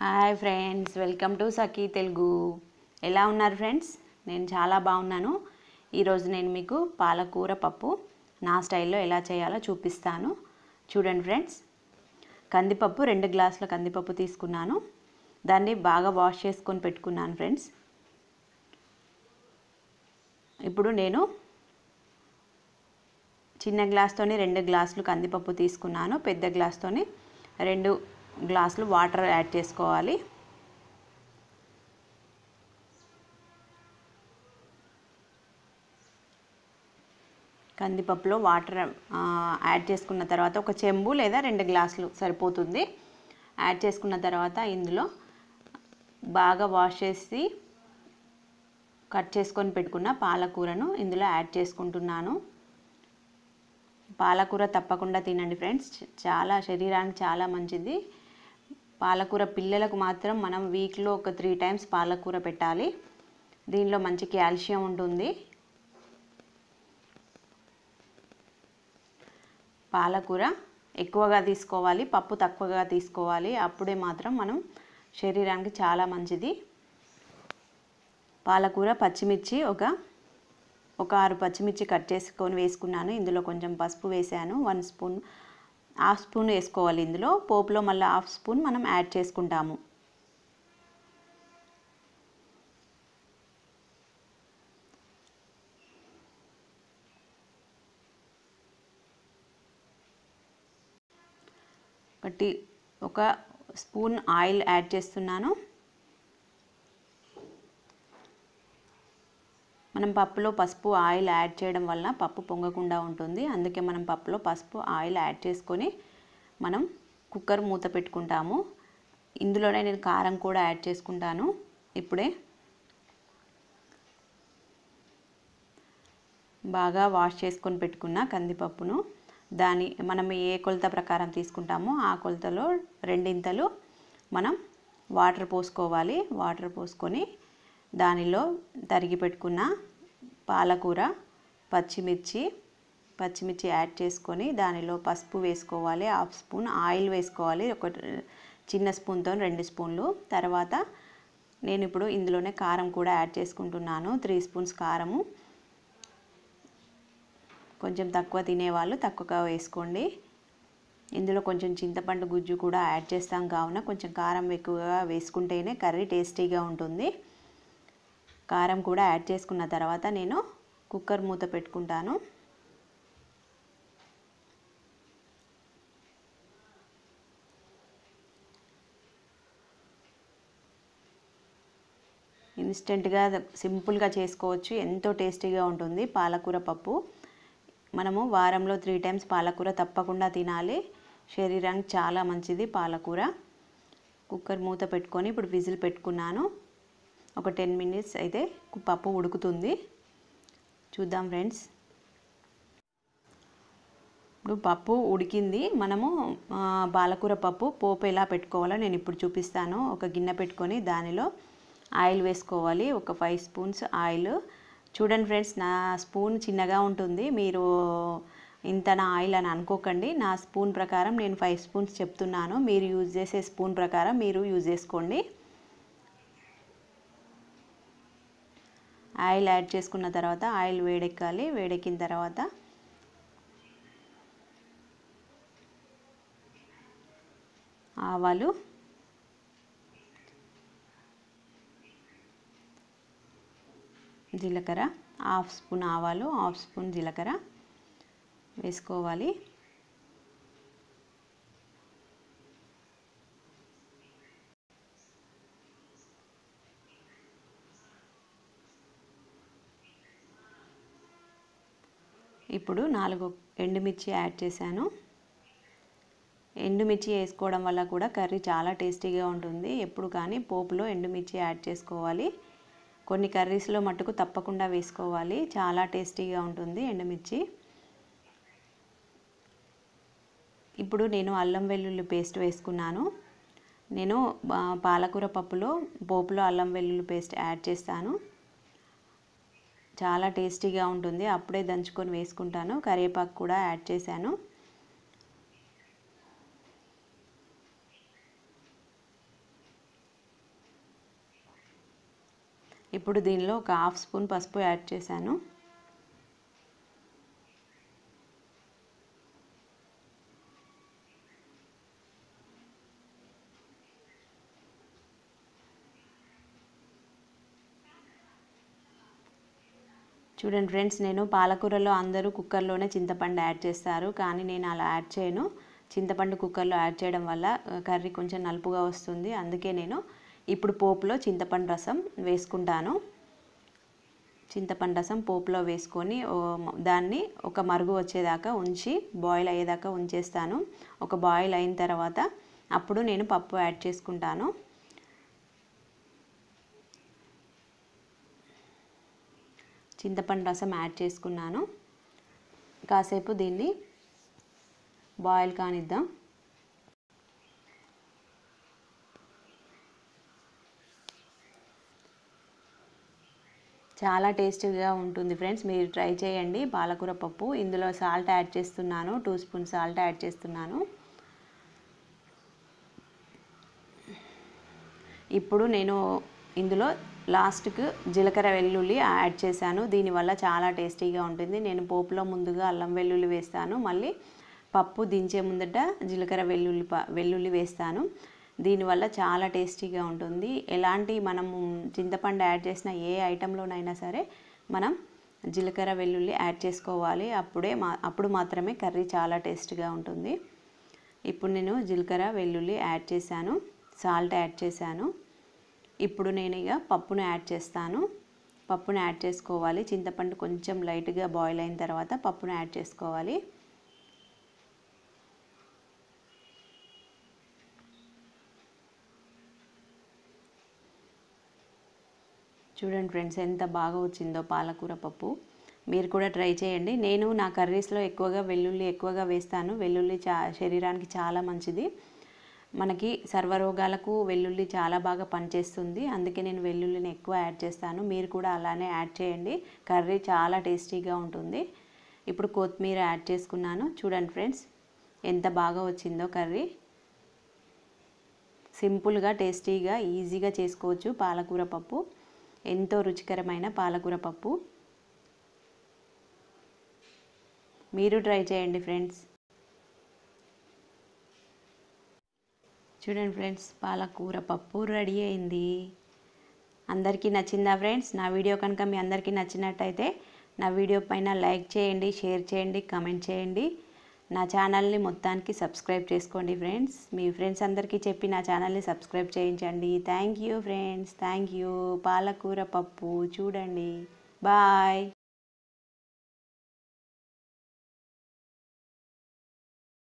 Hi friends welcome to Sakhi Telugu. ఎలా ఉన్నారు friends? నేను చాలా బాగున్నాను. ఈరోజు నేను మీకు పాలకూర పప్పు నా స్టైల్లో ఎలా చేయాలో చూపిస్తాను. చూడండి ఫ్రెండ్స్ కందిపప్పు రెండు గ్లాసుల కందిపప్పు తీసుకున్నాను. దాన్ని బాగా వాష్ చేసుకొని పెట్టుకున్నాను ఫ్రెండ్స్. ఇప్పుడు నేను చిన్న గ్లాస్తోని రెండు గ్లాసులు కందిపప్పు తీసుకున్నాను. పెద్ద గ్లాస్తోని రెండు గ్లాసులు వాటర్ యాడ్ చేసుకోవాలి. కందిపప్పులో వాటర్ యాడ్ చేసుకున్న తర్వాత ఒక చెంబు లేదా రెండు గ్లాసులు సరిపోతుంది. యాడ్ చేసుకున్న తర్వాత ఇందులో బాగా వాష్ చేసి కట్ చేసుకొని పెట్టుకున్న పాలకూరను ఇందులో యాడ్ చేసుకుంటున్నాను. పాలకూర తప్పకుండా తినండి ఫ్రెండ్స్. చాలా శరీరానికి చాలా మంచిది. పాలకూర పిల్లలకు మాత్రం మనం వీక్లో ఒక త్రీ టైమ్స్ పాలకూర పెట్టాలి. దీనిలో మంచి కాల్షియం ఉంటుంది. పాలకూర ఎక్కువగా తీసుకోవాలి పప్పు తక్కువగా తీసుకోవాలి. అప్పుడే మాత్రం మనం శరీరానికి చాలా మంచిది. పాలకూర పచ్చిమిర్చి ఒక ఒక ఆరు పచ్చిమిర్చి కట్ చేసుకొని వేసుకున్నాను. ఇందులో కొంచెం పసుపు వేసాను. వన్ స్పూన్ హాఫ్ స్పూన్ వేసుకోవాలి ఇందులో. పోపులో మళ్ళీ హాఫ్ స్పూన్ మనం యాడ్ చేసుకుంటాము. ఒకటి ఒక స్పూన్ ఆయిల్ యాడ్ చేస్తున్నాను. మనం పప్పులో పసుపు ఆయిల్ యాడ్ చేయడం వల్ల పప్పు పొంగకుండా ఉంటుంది. అందుకే మనం పప్పులో పసుపు ఆయిల్ యాడ్ చేసుకొని మనం కుక్కర్ మూత పెట్టుకుంటాము. ఇందులోనే నేను కారం కూడా యాడ్ చేసుకుంటాను. ఇప్పుడే బాగా వాష్ చేసుకొని పెట్టుకున్న కందిపప్పును. దాని మనం ఏ కొలత ప్రకారం తీసుకుంటామో ఆ కొలతలో రెండింతలు మనం వాటర్ పోసుకోవాలి. వాటర్ పోసుకొని దానిలో తరిగి పెట్టుకున్న పాలకూర పచ్చిమిర్చి పచ్చిమిర్చి యాడ్ చేసుకొని దానిలో పసుపు వేసుకోవాలి హాఫ్ స్పూన్ ఆయిల్ వేసుకోవాలి ఒక చిన్న స్పూన్తో రెండు స్పూన్లు. తర్వాత నేను ఇప్పుడు ఇందులోనే కారం కూడా యాడ్ చేసుకుంటున్నాను త్రీ స్పూన్స్ కారము. కొంచెం తక్కువ తినేవాళ్ళు తక్కువగా వేసుకోండి. ఇందులో కొంచెం చింతపండు గుజ్జు కూడా యాడ్ చేస్తాం కావున కొంచెం కారం ఎక్కువగా వేసుకుంటేనే కర్రీ టేస్టీగా ఉంటుంది. కారం కూడా యాడ్ చేసుకున్న తర్వాత నేను కుక్కర్ మూత పెట్టుకుంటాను. ఇన్స్టెంట్గా సింపుల్గా చేసుకోవచ్చు. ఎంతో టేస్టీగా ఉంటుంది పాలకూర పప్పు. మనము వారంలో త్రీ టైమ్స్ పాలకూర తప్పకుండా తినాలి. శరీరానికి చాలా మంచిది పాలకూర. కుక్కర్ మూత పెట్టుకొని ఇప్పుడు విజిల్ పెట్టుకున్నాను. ఒక టెన్ మినిట్స్ అయితే పప్పు ఉడుకుతుంది. చూద్దాం ఫ్రెండ్స్. ఇప్పుడు పప్పు ఉడికింది. మనము పాలకూర పప్పు పోపు ఎలా పెట్టుకోవాలో నేను ఇప్పుడు చూపిస్తాను. ఒక గిన్నె పెట్టుకొని దానిలో ఆయిల్ వేసుకోవాలి. ఒక ఫైవ్ స్పూన్స్ ఆయిల్. చూడండి ఫ్రెండ్స్ నా స్పూన్ చిన్నగా ఉంటుంది. మీరు ఇంత నా ఆయిల్ అని అనుకోకండి. నా స్పూన్ ప్రకారం నేను ఫైవ్ స్పూన్స్ చెప్తున్నాను. మీరు యూజ్ చేసే స్పూన్ ప్రకారం మీరు యూజ్ చేసుకోండి. ఆయిల్ యాడ్ చేసుకున్న తర్వాత ఆయిల్ వేడెక్కాలి. వేడెక్కిన తర్వాత ఆవాలు జీలకర్ర హాఫ్ స్పూన్ ఆవాలు హాఫ్ స్పూన్ జీలకర్ర వేసుకోవాలి. ఇప్పుడు నాలుగు ఎండుమిర్చి యాడ్ చేశాను. ఎండుమిర్చి వేసుకోవడం వల్ల కూడా కర్రీ చాలా టేస్టీగా ఉంటుంది. ఎప్పుడు కానీ పోపులో ఎండుమిర్చి యాడ్ చేసుకోవాలి. కొన్ని కర్రీస్లో మట్టుకు తప్పకుండా వేసుకోవాలి. చాలా టేస్టీగా ఉంటుంది ఎండుమిర్చి. ఇప్పుడు నేను అల్లం వెల్లుల్లి పేస్ట్ వేసుకున్నాను. నేను పాలకూర పప్పులో పోపులో అల్లం వెల్లుల్లి పేస్ట్ యాడ్ చేస్తాను. చాలా టేస్టీగా ఉంటుంది. అప్పుడే దంచుకొని వేసుకుంటాను. కరివేపాకు కూడా యాడ్ చేశాను. ఇప్పుడు దీనిలో ఒక హాఫ్ స్పూన్ పసుపు యాడ్ చేశాను. చూడండి ఫ్రెండ్స్ నేను పాలకూరలో అందరూ కుక్కర్లోనే చింతపండు యాడ్ చేస్తారు. కానీ నేను అలా యాడ్ చేయను. చింతపండు కుక్కర్లో యాడ్ చేయడం వల్ల కర్రీ కొంచెం నలుపుగా వస్తుంది. అందుకే నేను ఇప్పుడు పోపులో చింతపండు రసం వేసుకుంటాను. చింతపండు రసం పోపులో వేసుకొని దాన్ని ఒక మరుగు వచ్చేదాకా ఉంచి బాయిల్ అయ్యేదాకా ఉంచేస్తాను. ఒక బాయిల్ అయిన తర్వాత అప్పుడు నేను పప్పు యాడ్ చేసుకుంటాను. చింతపండు రసం యాడ్ చేసుకున్నాను. కాసేపు దీన్ని బాయిల్ కానిద్దాం. చాలా టేస్టీగా ఉంటుంది ఫ్రెండ్స్ మీరు ట్రై చేయండి. పాలకూర పప్పు ఇందులో సాల్ట్ యాడ్ చేస్తున్నాను. టూ స్పూన్ సాల్ట్ యాడ్ చేస్తున్నాను. ఇప్పుడు నేను ఇందులో లాస్ట్కు జీలకర్ర వెల్లుల్లి యాడ్ చేశాను. దీనివల్ల చాలా టేస్టీగా ఉంటుంది. నేను పోపులో ముందుగా అల్లం వెల్లుల్లి వేస్తాను. మళ్ళీ పప్పు దించే ముందట జీలకర్ర వెల్లుల్లి వెల్లుల్లి వేస్తాను. దీనివల్ల చాలా టేస్టీగా ఉంటుంది. ఎలాంటి మనము చింతపండు యాడ్ చేసిన ఏ ఐటెంలోనైనా సరే మనం జీలకర్ర వెల్లుల్లి యాడ్ చేసుకోవాలి. అప్పుడే మా అప్పుడు మాత్రమే కర్రీ చాలా టేస్ట్గా ఉంటుంది. ఇప్పుడు నేను జీలకర్ర వెల్లుల్లి యాడ్ చేశాను. సాల్ట్ యాడ్ చేశాను. ఇప్పుడు నేను ఇక పప్పును యాడ్ చేస్తాను. పప్పును యాడ్ చేసుకోవాలి. చింతపండు కొంచెం లైట్గా బాయిల్ అయిన తర్వాత పప్పును యాడ్ చేసుకోవాలి. చూడండి ఫ్రెండ్స్ ఎంత బాగా వచ్చిందో పాలకూర పప్పు. మీరు కూడా ట్రై చేయండి. నేను నా కర్రీస్లో ఎక్కువగా వెల్లుల్లి ఎక్కువగా వేస్తాను. వెల్లుల్లి చా శరీరానికి చాలా మంచిది. మనకి సర్వరోగాలకు వెల్లుల్లి చాలా బాగా పనిచేస్తుంది. అందుకే నేను వెల్లుల్లిని ఎక్కువ యాడ్ చేస్తాను. మీరు కూడా అలానే యాడ్ చేయండి. కర్రీ చాలా టేస్టీగా ఉంటుంది. ఇప్పుడు కొత్తిమీర యాడ్ చేసుకున్నాను. చూడండి ఫ్రెండ్స్ ఎంత బాగా వచ్చిందో కర్రీ. సింపుల్గా టేస్టీగా ఈజీగా చేసుకోవచ్చు పాలకూర పప్పు. ఎంతో రుచికరమైన పాలకూర పప్పు. మీరు ట్రై చేయండి ఫ్రెండ్స్. చూడండి ఫ్రెండ్స్ పాలకూర పప్పు రెడీ అయింది. అందరికీ నచ్చిందా ఫ్రెండ్స్? నా వీడియో కనుక మీ అందరికీ నచ్చినట్టయితే నా వీడియో పైన లైక్ చేయండి షేర్ చేయండి కమెంట్ చేయండి. నా ఛానల్ని మొత్తానికి సబ్స్క్రైబ్ చేసుకోండి ఫ్రెండ్స్. మీ ఫ్రెండ్స్ అందరికీ చెప్పి నా ఛానల్ని సబ్స్క్రైబ్ చేయించండి. Thank you friends thank you. పాలకూర పప్పు చూడండి. బాయ్.